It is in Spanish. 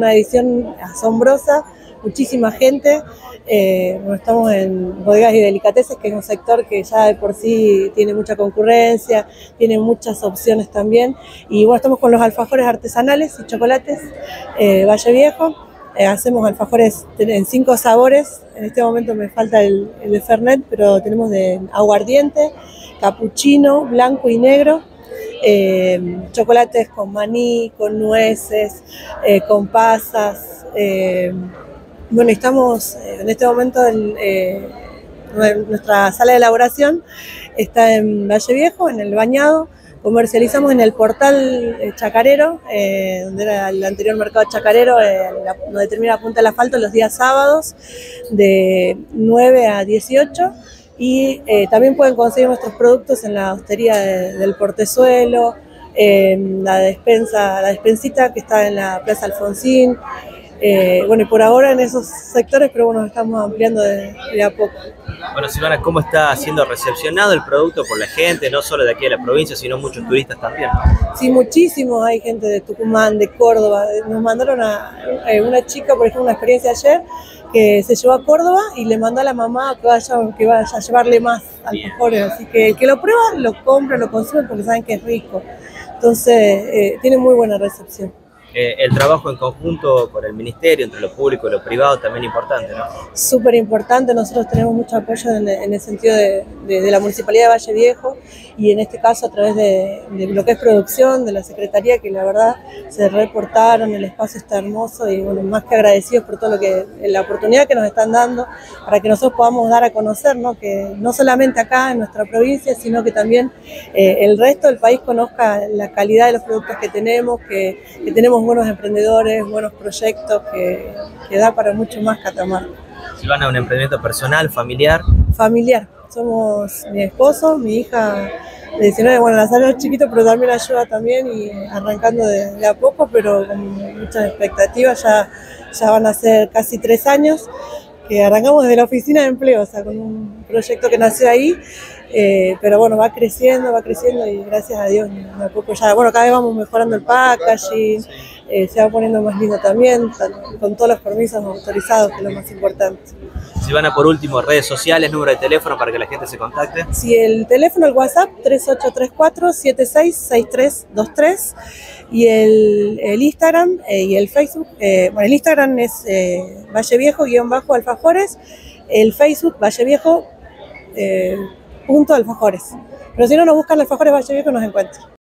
Una edición asombrosa, muchísima gente. Eh, estamos en bodegas y delicateces, que es un sector que ya de por sí tiene mucha concurrencia, tiene muchas opciones también. Y bueno, estamos con los alfajores artesanales y chocolates eh, Valle Viejo. Eh, hacemos alfajores en cinco sabores. En este momento me falta el, el de Fernet, pero tenemos de aguardiente, capuchino, blanco y negro. Eh, chocolates con maní, con nueces, eh, con pasas. Eh, bueno, estamos en este momento en nuestra sala de elaboración, está en Valle Viejo, en el bañado. Comercializamos en el portal Chacarero, donde era el anterior mercado Chacarero, donde termina la punta del asfalto los días sábados, de 9 a 18 y eh, también pueden conseguir nuestros productos en la hostería del Portezuelo, en la despensa, la despensita que está en la Plaza Alfonsín. Eh, bueno, y por ahora en esos sectores, pero bueno, estamos ampliando de, a poco. Bueno, Silvana, ¿cómo está siendo recepcionado el producto por la gente, no solo de aquí de la provincia, sino muchos turistas también? Sí, muchísimos. Hay gente de Tucumán, de Córdoba. Nos mandaron a, a una chica, por ejemplo, una experiencia ayer, que se llevó a Córdoba y le mandó a la mamá que vaya, que vaya a llevarle más alfajores. Así que el que lo prueba, lo compra, lo consume porque saben que es rico. Entonces, eh, tiene muy buena recepción. Eh, el trabajo en conjunto con el ministerio, entre lo público y lo privado, también importante, ¿no? Súper importante, nosotros tenemos mucho apoyo en, el sentido de, la Municipalidad de Valle Viejo y en este caso a través de, lo que es producción, de la Secretaría, que la verdad se reportaron, el espacio está hermoso y bueno, más que agradecidos por todo lo que, la oportunidad que nos están dando para que nosotros podamos dar a conocer, ¿no? que no solamente acá en nuestra provincia, sino que también eh, el resto del país conozca la calidad de los productos que tenemos, que, que tenemos buenos emprendedores, buenos proyectos que, que da para mucho más Catamarca. Silvana, un emprendimiento personal, familiar. Familiar. Somos mi esposo, mi hija de 19, bueno, la sala es chiquito, pero también ayuda también y arrancando de, a poco, pero con muchas expectativas. Ya, ya van a ser casi tres años que arrancamos desde la oficina de empleo, o sea, con un proyecto que nació ahí eh, pero bueno, va creciendo, va creciendo y gracias a Dios, a poco ya, bueno, cada vez vamos mejorando el packaging, eh, se va poniendo más lindo también, con todos los permisos autorizados, que es lo más importante. Si van a por último, redes sociales, número de teléfono para que la gente se contacte. Sí, el teléfono, el WhatsApp, 3834-766323 y el, el Instagram eh, y el Facebook. bueno, el Instagram es Valle Viejo-Alfajores, el Facebook Valle Viejo punto alfajores. Pero si no nos buscan alfajores Valle Viejo nos encuentran.